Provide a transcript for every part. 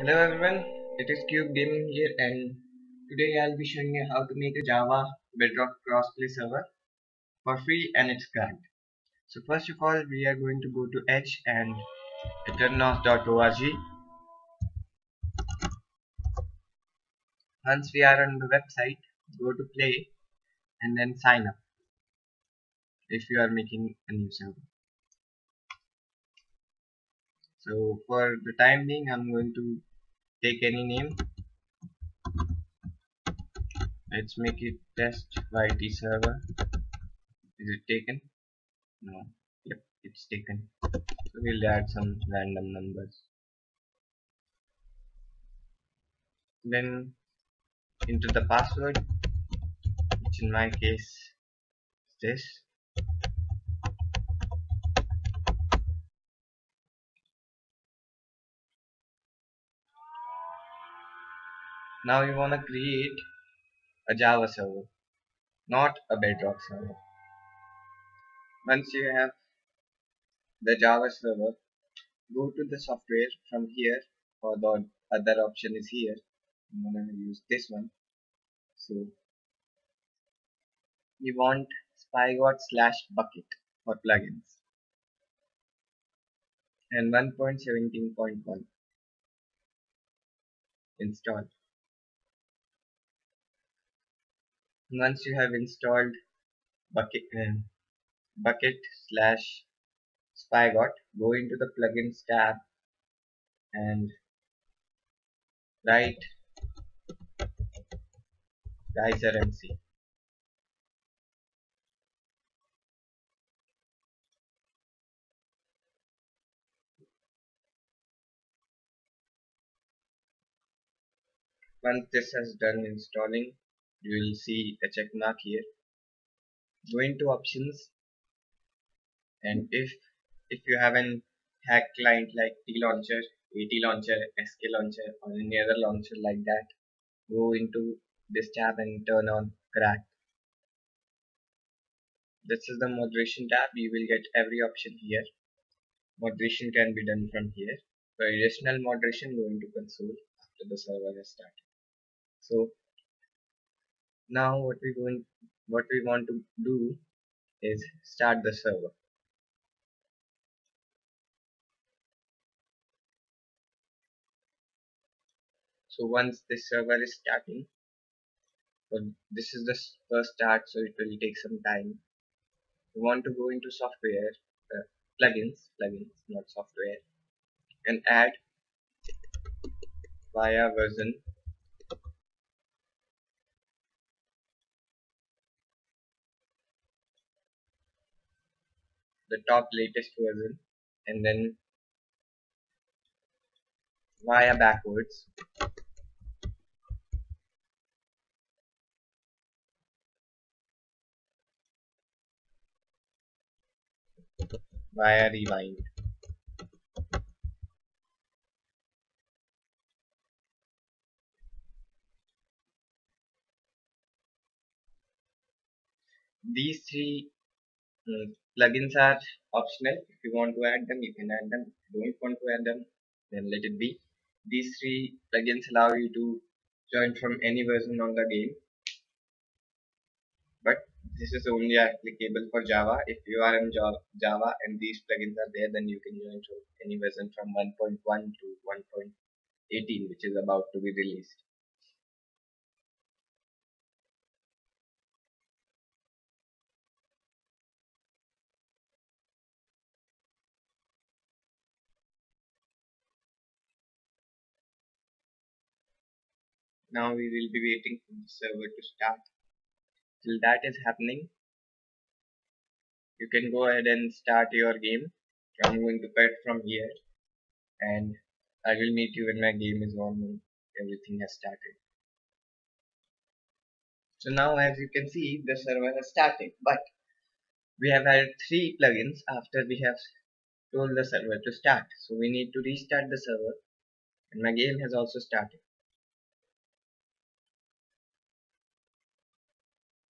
Hello everyone, it is Cube Gaming here and today I'll be showing you how to make a Java Bedrock crossplay server for free and it's guide. So first of all we are going to go to Edge and aternos.org. Once we are on the website, go to play and then sign up if you are making a new server. So for the time being I'm going to take any name. Let's make it test yt server. Is it taken? No. Yep it's taken. So we'll add some random numbers. Then enter the password which in my case is this now you want to create a Java server not a bedrock server. Once you have the Java server go to the software from here or the other option is here. I'm gonna use this one. So you want Spigot slash Bukkit for plugins. And 1.17.1 install once you have installed Bukkit uh, Bukkit slash Spigot go into the plugins tab and write geyser mc once this has done installing you will see a check mark here. Go into options. And if if you have an hack client like t-launcher at launcher sk launcher or any other launcher like that go into this tab and turn on crack. This is the moderation tab. You will get every option here. Moderation can be done from here. For additional moderation go into console after the server has started. So now what we going what we want to do is start the server. So once this server is starting so this is the first start so it will take some time. We want to go into software uh, plugins plugins not software and add ViaVersion the top latest version and then ViaBackwards. Via rewind. These three plugins are optional. If you want to add them you can add them. If you don't want to add them then let it be. These three plugins allow you to join from any version of the game. But this is only applicable for Java. If you are in Java and these plugins are there then you can join from any version from 1.1 to 1.18 which is about to be released now we will be waiting for the server to start. Till that is happening you can go ahead and start your game. I'm going to cut from here and I will meet you when my game is on and everything has started. So now as you can see the server has started but we have added three plugins after we have told the server to start. So we need to restart the server and my game has also started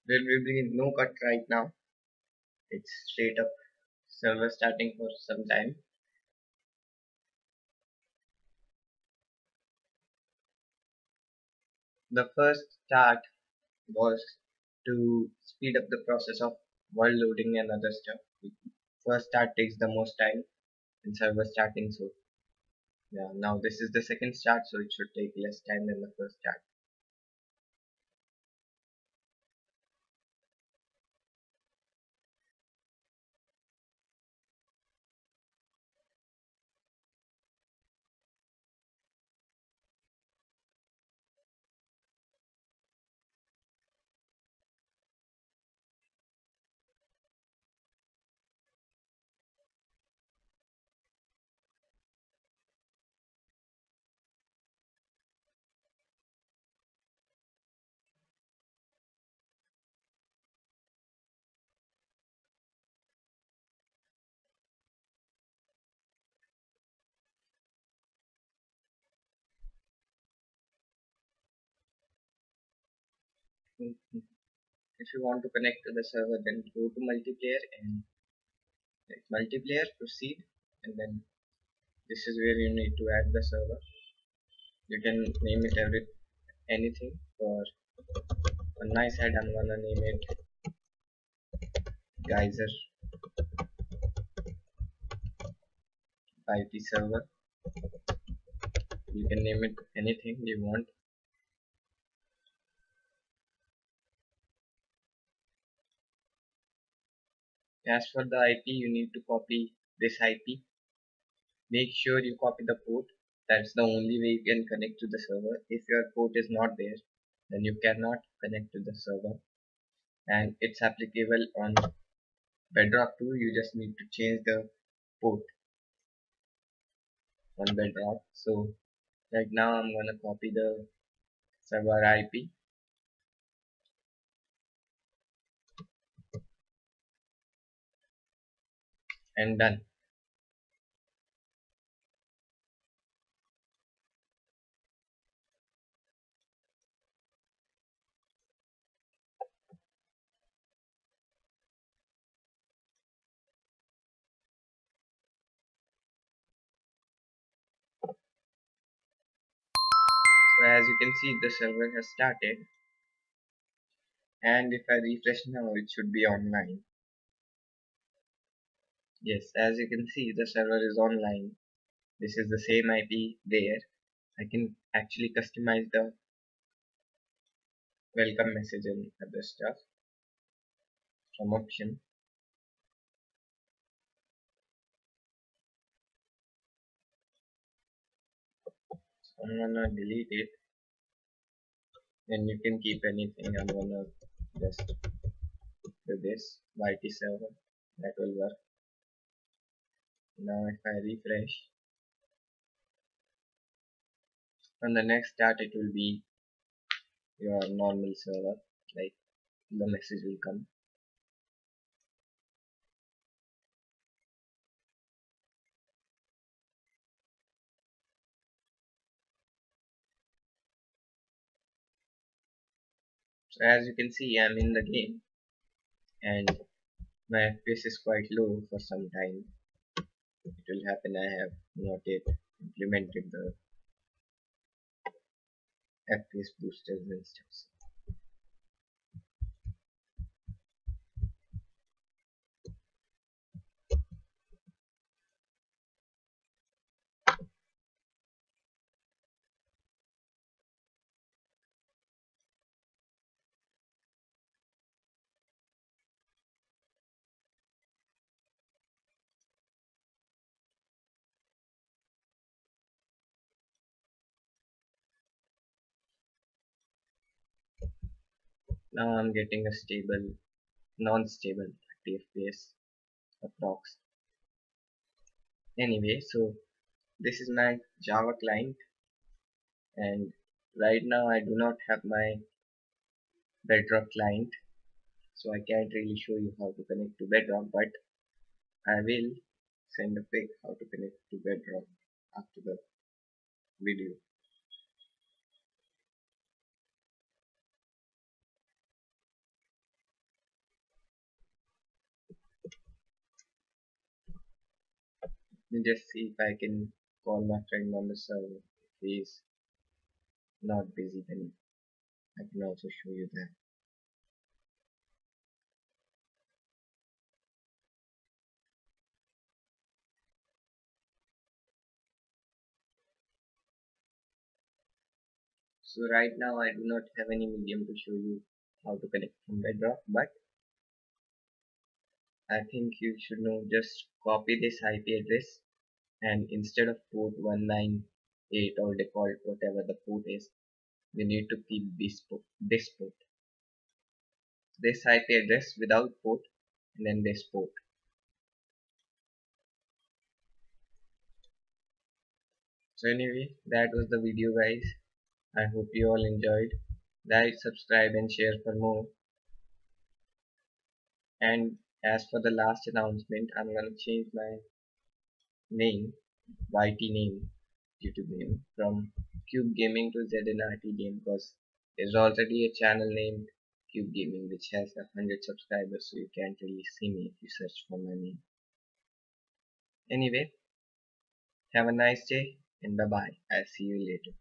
there will be no cut right now it's straight up server starting for some time The first start was to speed up the process of world loading and other stuff. First start takes the most time in server starting, so yeah. Now this is the second start, so it should take less time than the first start. Hmm. If you want to connect to the server, then go to multiplayer and like multiplayer, proceed, and then this is where you need to add the server. You can name it every anything. For on my side, I'm gonna name it Geyser IP server. You can name it anything you want. As for the IP, you need to copy this IP. Make sure you copy the port. That's the only way you can connect to the server. If your port is not there, then you cannot connect to the server. And it's applicable on Bedrock too. You just need to change the port on Bedrock. So right now I'm gonna copy the server IP and done. So as you can see the server has started and if I refresh now it should be online. Yes, as you can see the server is online. This is the same IP there. I can actually customize the welcome message and other stuff from option. So I'm gonna delete it and you can keep anything. I'm gonna just do this YT server that will work. Now if I refresh. On the next start it will be your normal server like the message will come. So as you can see I'm in the game and my FPS is quite low for some time it will happen. I have not yet implemented the FPS boosters and now I'm getting a stable non-stable 30 fps approx. Anyway so this is my java client. And right now I do not have my bedrock client. So I can't really show you how to connect to bedrock but I will send a pic how to connect to bedrock after the video Let me just see if I can call my friend on the server if he's not busy then I can also show you that. So right now I do not have any medium to show you how to connect from Bedrock, but I think you should know just copy this IP address and instead of port 198 or default whatever the port is, we need to keep this port, this port, this IP address without port and then this port. So anyway, that was the video guys. I hope you all enjoyed. Like, subscribe and share for more. And as for the last announcement, I'm gonna change my name, YT name, YouTube name from Cube Gaming to ZNRT Game because there's already a channel named Cube Gaming which has a hundred subscribers so you can't really see me if you search for my name. Anyway, have a nice day and bye bye. I'll see you later.